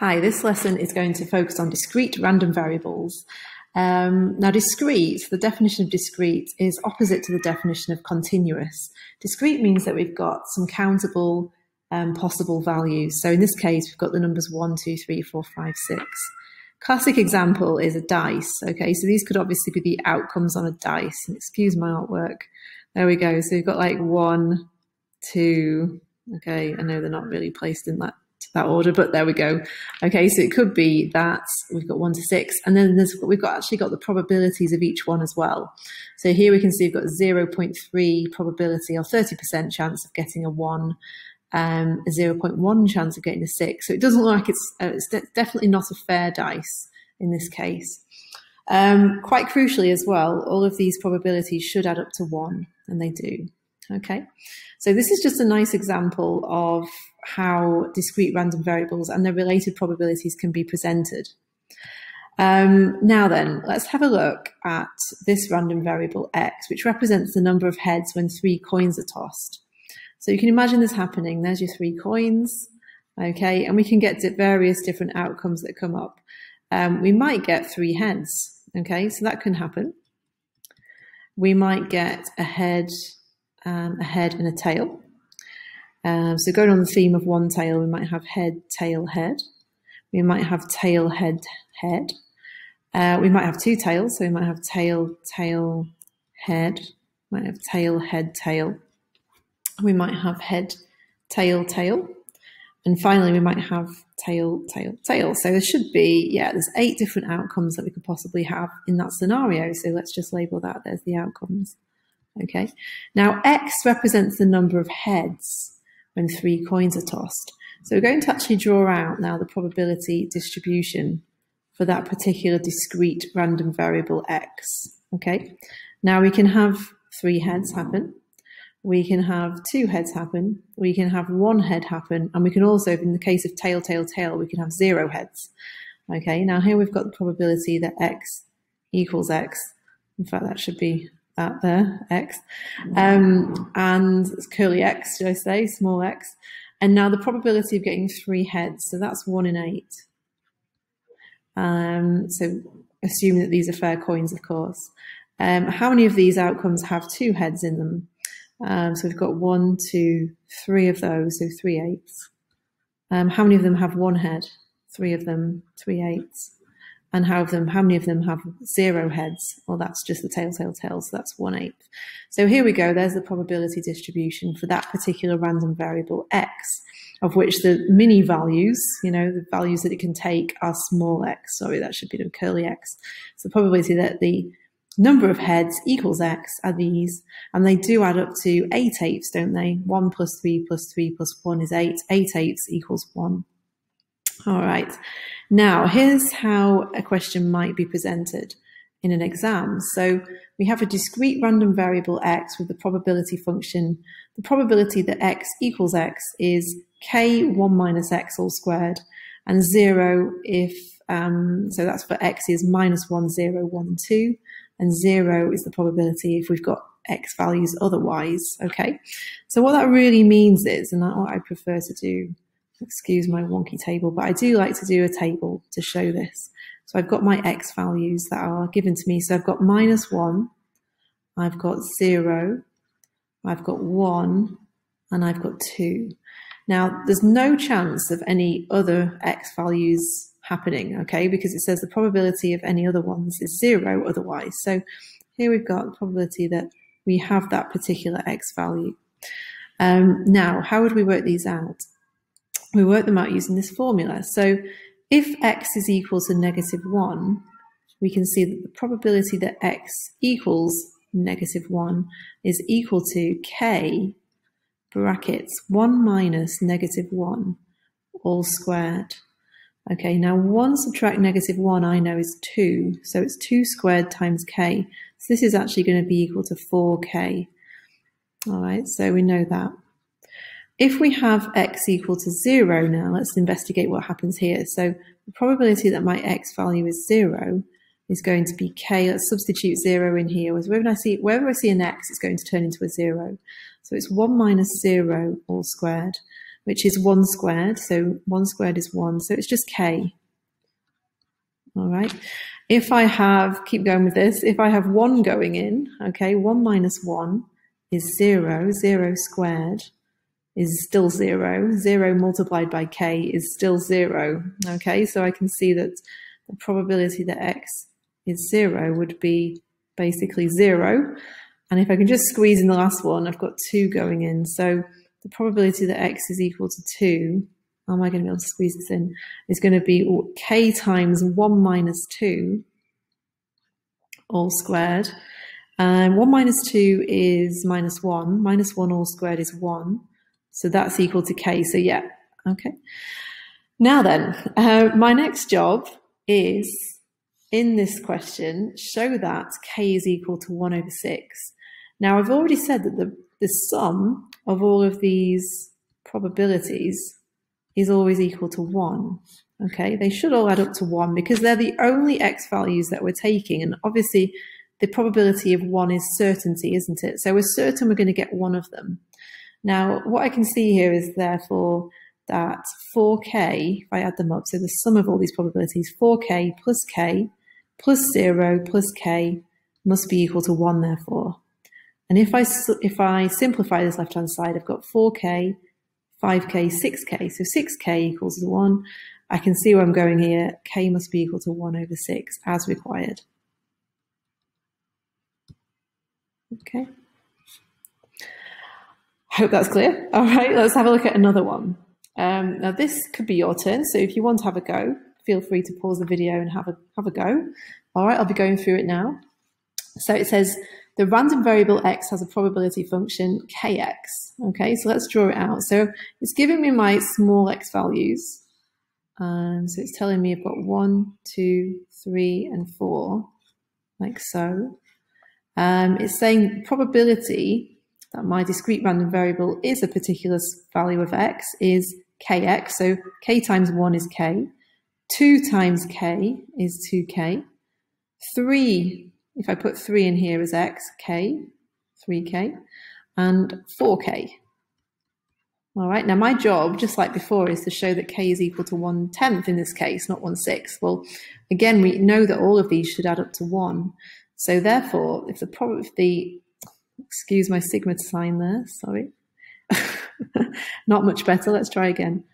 Hi, this lesson is going to focus on discrete random variables. Um, now, discrete, the definition of discrete is opposite to the definition of continuous. Discrete means that we've got some countable um, possible values. So in this case, we've got the numbers 1, 2, 3, 4, 5, 6. Classic example is a dice. Okay, so these could obviously be the outcomes on a dice. And excuse my artwork. There we go. So we've got like 1, 2, okay, I know they're not really placed in that that order, but there we go. Okay, so it could be that we've got one to six, and then there's, we've got actually got the probabilities of each one as well. So here we can see we've got 0.3 probability or 30% chance of getting a one, um, a 0.1 chance of getting a six. So it doesn't look like it's, uh, it's de definitely not a fair dice in this case. Um, quite crucially as well, all of these probabilities should add up to one, and they do. Okay, so this is just a nice example of how discrete random variables and their related probabilities can be presented. Um, now then, let's have a look at this random variable x, which represents the number of heads when three coins are tossed. So you can imagine this happening. There's your three coins, okay, and we can get various different outcomes that come up. Um, we might get three heads, okay, so that can happen. We might get a head, um, a head and a tail. Um, so going on the theme of one tail, we might have head, tail, head. We might have tail, head, head. Uh, we might have two tails, so we might have tail, tail, head. We Might have tail, head, tail. We might have head, tail, tail. And finally, we might have tail, tail, tail. So there should be, yeah, there's eight different outcomes that we could possibly have in that scenario. So let's just label that. There's the outcomes. Okay. Now, X represents the number of heads when three coins are tossed. So we're going to actually draw out now the probability distribution for that particular discrete random variable x. Okay, now we can have three heads happen. We can have two heads happen. We can have one head happen. And we can also, in the case of tail, tail, tail, we can have zero heads. Okay, now here we've got the probability that x equals x. In fact, that should be that there, x. Um, and it's curly x, should I say, small x. And now the probability of getting three heads, so that's one in eight. Um, so assuming that these are fair coins, of course. Um, how many of these outcomes have two heads in them? Um, so we've got one, two, three of those, so three eighths. Um, how many of them have one head? Three of them, three eighths and how of them how many of them have zero heads? Well that's just the tail tail so that's one eighth so here we go. There's the probability distribution for that particular random variable x of which the mini values you know the values that it can take are small x. Sorry that should be the curly x. So the probability that the number of heads equals x are these and they do add up to 8 eighths don't they? 1 plus 3 plus 3 plus 1 is 8 8 eighths equals 1 all right now, here's how a question might be presented in an exam. So we have a discrete random variable x with the probability function. The probability that x equals x is k 1 minus x all squared, and 0 if, um, so that's for x is minus 1, 0, 1, 2, and 0 is the probability if we've got x values otherwise, okay? So what that really means is, and what I prefer to do excuse my wonky table, but I do like to do a table to show this. So I've got my x values that are given to me. So I've got minus 1, I've got 0, I've got 1, and I've got 2. Now, there's no chance of any other x values happening, okay, because it says the probability of any other ones is 0 otherwise. So here we've got the probability that we have that particular x value. Um, now, how would we work these out? We work them out using this formula. So if x is equal to negative 1, we can see that the probability that x equals negative 1 is equal to k brackets 1 minus negative 1 all squared. Okay, now 1 subtract negative 1 I know is 2, so it's 2 squared times k. So this is actually going to be equal to 4k. All right, so we know that. If we have x equal to 0 now, let's investigate what happens here. So the probability that my x value is 0 is going to be k. Let's substitute 0 in here. Wherever I see, wherever I see an x, it's going to turn into a 0. So it's 1 minus 0 all squared, which is 1 squared. So 1 squared is 1. So it's just k. All right. If I have, keep going with this, if I have 1 going in, okay, 1 minus 1 is 0. 0 squared is still 0. 0 multiplied by k is still 0. Okay, so I can see that the probability that x is 0 would be basically 0. And if I can just squeeze in the last one, I've got 2 going in. So the probability that x is equal to 2, how am I going to be able to squeeze this in, is going to be k times 1 minus 2 all squared. And 1 minus 2 is minus 1. Minus 1 all squared is 1. So that's equal to k. So yeah, okay. Now then, uh, my next job is, in this question, show that k is equal to 1 over 6. Now, I've already said that the, the sum of all of these probabilities is always equal to 1. Okay, they should all add up to 1 because they're the only x values that we're taking. And obviously, the probability of 1 is certainty, isn't it? So we're certain we're going to get one of them. Now, what I can see here is therefore that 4k, if I add them up, so the sum of all these probabilities, 4k plus k plus 0 plus k must be equal to 1, therefore. And if I, if I simplify this left-hand side, I've got 4k, 5k, 6k. So 6k equals 1. I can see where I'm going here. k must be equal to 1 over 6 as required. Okay. Hope that's clear. All right, let's have a look at another one. Um, now this could be your turn. So if you want to have a go, feel free to pause the video and have a, have a go. All right, I'll be going through it now. So it says the random variable x has a probability function kx. Okay, so let's draw it out. So it's giving me my small x values. Um, so it's telling me I've got one, two, three, and four, like so. Um, it's saying probability that my discrete random variable is a particular value of x is kx. So k times 1 is k. 2 times k is 2k. 3 if I put 3 in here as x, k, 3k, and 4k. All right, now my job, just like before, is to show that k is equal to 1 tenth in this case, not 1 sixth. Well, again, we know that all of these should add up to 1. So therefore, if the, if the excuse my sigma sign there, sorry, not much better, let's try again.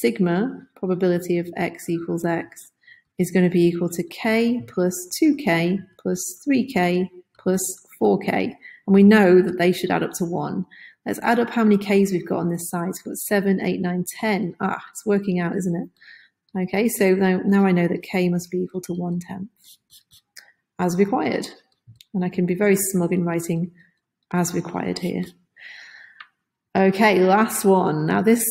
Sigma, probability of x equals x, is going to be equal to k plus 2k plus 3k plus 4k. And we know that they should add up to 1. Let's add up how many k's we've got on this side. We've got 7, 8, 9, 10. Ah, it's working out, isn't it? Okay, so now, now I know that k must be equal to 1 tenth, as required. And I can be very smug in writing as required here. Okay, last one. Now this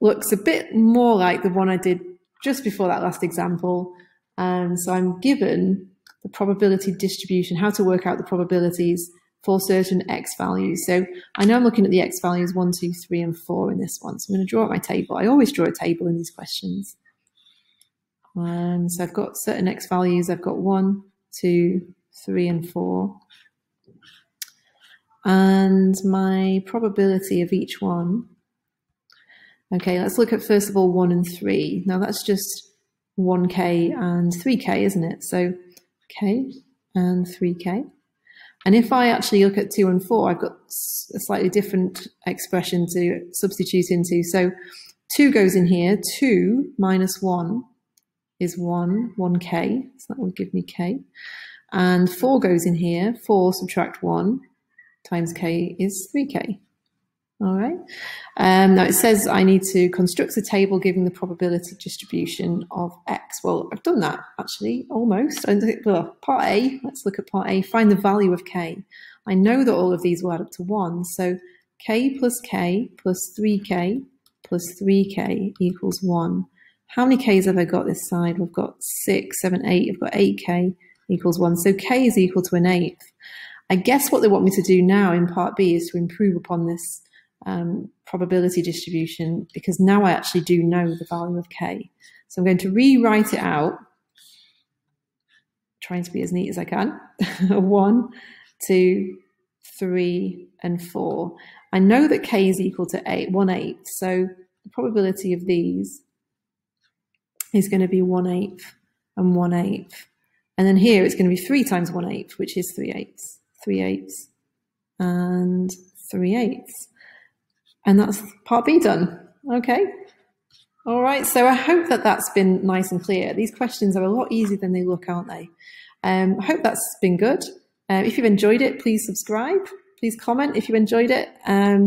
looks a bit more like the one I did just before that last example. And um, so I'm given the probability distribution, how to work out the probabilities for certain x values. So I know I'm looking at the x values 1, 2, 3, and 4 in this one. So I'm going to draw out my table. I always draw a table in these questions. Um, so I've got certain x values. I've got 1, 2, 3, and 4. And my probability of each one Okay, let's look at first of all 1 and 3. Now that's just 1k and 3k, isn't it? So k and 3k. And if I actually look at 2 and 4, I've got a slightly different expression to substitute into. So 2 goes in here. 2 minus 1 is 1, 1k. So that will give me k. And 4 goes in here. 4 subtract 1 times k is 3k. All right. Um, now it says I need to construct a table giving the probability distribution of x. Well, I've done that actually, almost. Well, part A, let's look at part A, find the value of k. I know that all of these will add up to 1. So k plus k plus 3k plus 3k equals 1. How many k's have I got this side? We've got 6, 7, 8. I've got 8k equals 1. So k is equal to an eighth. I guess what they want me to do now in part B is to improve upon this um, probability distribution because now I actually do know the value of k. So I'm going to rewrite it out, trying to be as neat as I can. One, two, three, and four. I know that k is equal to eight, one eighth. So the probability of these is going to be 1 eighth and 1 eighth. And then here it's going to be 3 times 1 eighth, which is 3 eighths. 3 eighths and 3 eighths. And that's part B done. Okay. All right. So I hope that that's been nice and clear. These questions are a lot easier than they look, aren't they? Um, I hope that's been good. Uh, if you've enjoyed it, please subscribe. Please comment if you enjoyed it. Um,